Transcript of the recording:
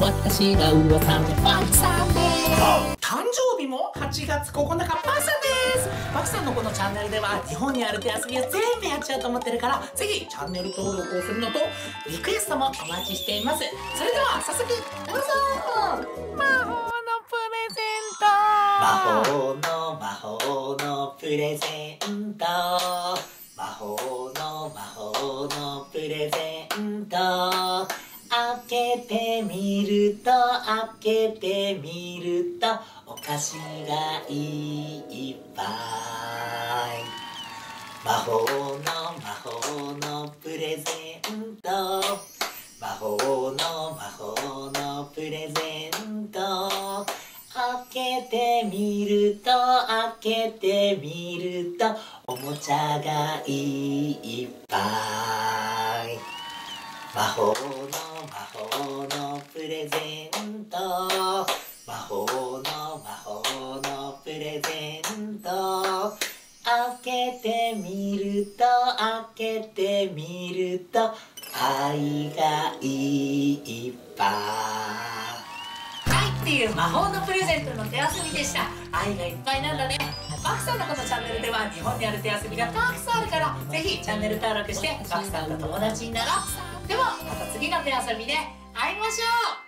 私が噂のパクさんです誕生日も8月9日パクさんですパクさんのこのチャンネルでは日本にある手遊びを全部やっちゃうと思ってるからぜひチャンネル登録をするのとリクエストもお待ちしていますそれでは早速どうぞ魔法のプレゼント魔法の魔法のプレゼント魔法の魔法のプレゼント。けてみると開けてみるとお菓子がいっぱい。魔法の魔法のプレゼント。魔法の魔法のプレゼント。開けてみると開けてみるとおもちゃがいっぱい。魔法の魔法のプレゼント。魔法の魔法のプレゼント。開けてみると開けてみると愛がいっぱい。っていう魔法のプレゼントの手遊びでした。愛がいっぱいなんだね。バクさんのこのチャンネルでは日本にある手遊びがたくさんあるからぜひチャンネル登録してバクさんと友達になろう。手遊びで会いましょう